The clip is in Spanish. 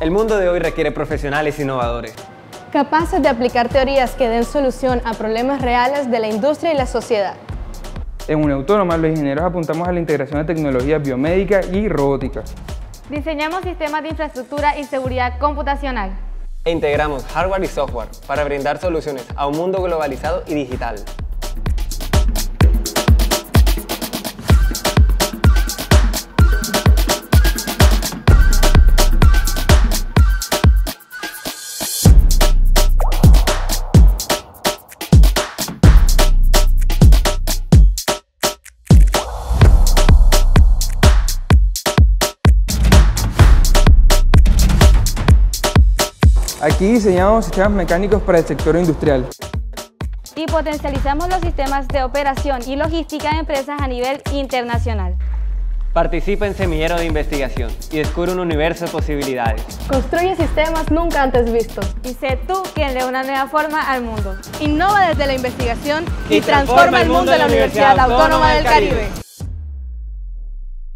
El mundo de hoy requiere profesionales innovadores. Capaces de aplicar teorías que den solución a problemas reales de la industria y la sociedad. En Uniautónoma, los ingenieros apuntamos a la integración de tecnologías biomédicas y robótica. Diseñamos sistemas de infraestructura y seguridad computacional. E integramos hardware y software para brindar soluciones a un mundo globalizado y digital. Aquí diseñamos sistemas mecánicos para el sector industrial. Y potencializamos los sistemas de operación y logística de empresas a nivel internacional. Participa en Semillero de Investigación y descubre un universo de posibilidades. Construye sistemas nunca antes vistos. Y sé tú quien le dé una nueva forma al mundo. Innova desde la investigación y, transforma el mundo de la Universidad Autónoma del Caribe.